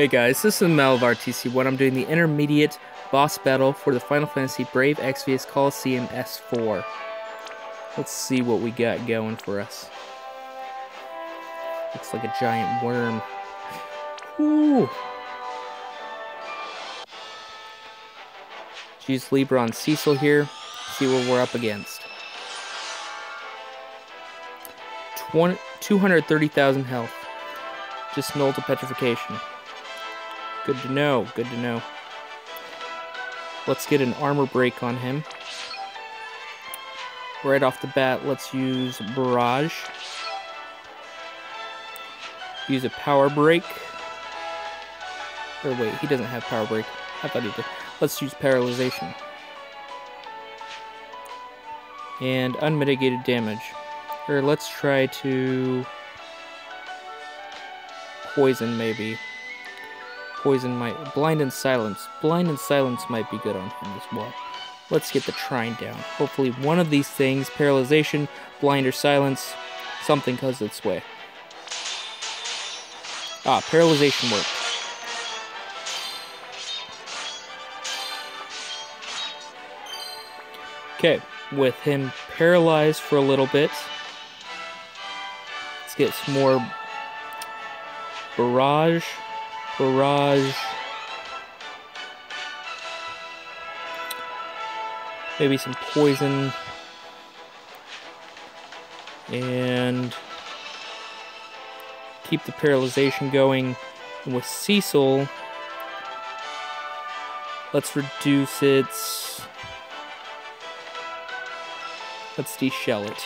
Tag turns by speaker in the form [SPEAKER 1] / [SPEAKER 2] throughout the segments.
[SPEAKER 1] Hey guys, this is Malavar TC1. I'm doing the intermediate boss battle for the Final Fantasy Brave Exvius Colosseum S4. Let's see what we got going for us. Looks like a giant worm. Ooh. Use Libra on Cecil here. See what we're up against. 20, 230,000 health. Just null to petrification. Good to know, good to know. Let's get an armor break on him. Right off the bat, let's use Barrage. Use a power break. Or wait, he doesn't have power break. I thought he did. Let's use paralyzation. And unmitigated damage. Or let's try to poison maybe. Poison might... Blind and Silence. Blind and Silence might be good on him as well. Let's get the Trine down. Hopefully one of these things, Paralyzation, Blind or Silence, something goes its way. Ah, Paralyzation worked. Okay, with him paralyzed for a little bit, let's get some more barrage barrage. Maybe some poison. And keep the paralyzation going. And with Cecil, let's reduce its... Let's deshell it.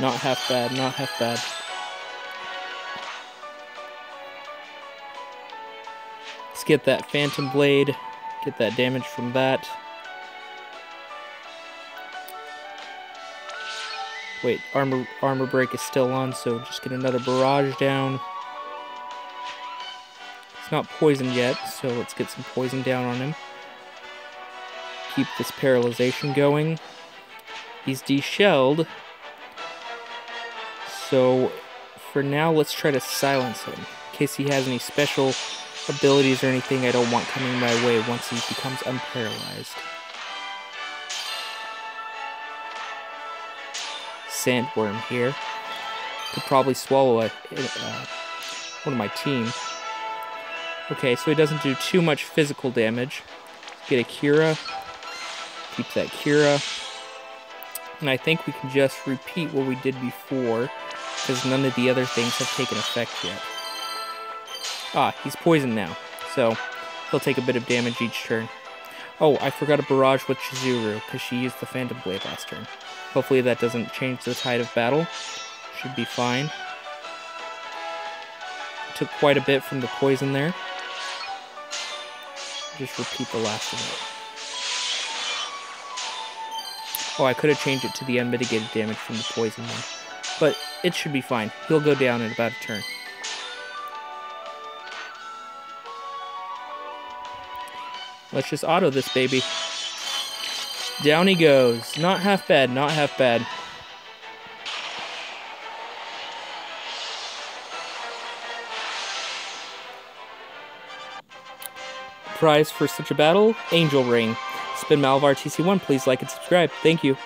[SPEAKER 1] Not half bad, not half bad. Let's get that Phantom Blade, get that damage from that. Wait, armor armor break is still on, so just get another barrage down. It's not poisoned yet, so let's get some poison down on him. Keep this paralyzation going. He's deshelled, so for now, let's try to silence him. In case he has any special abilities or anything I don't want coming my way once he becomes unparalyzed. Sandworm here. Could probably swallow a, uh, one of my team. Okay, so he doesn't do too much physical damage. Get a Cura. Keep that Cura. And I think we can just repeat what we did before because none of the other things have taken effect yet. Ah, he's poisoned now, so he'll take a bit of damage each turn. Oh, I forgot a barrage with Chizuru, because she used the Phantom Blade last turn. Hopefully that doesn't change the tide of battle. Should be fine. Took quite a bit from the poison there. Just repeat the last of it. Oh, I could have changed it to the unmitigated damage from the poison one. But it should be fine. He'll go down in about a turn. Let's just auto this baby. Down he goes. Not half bad, not half bad. Prize for such a battle, Angel Ring. It's been Malavar TC1. Please like and subscribe. Thank you.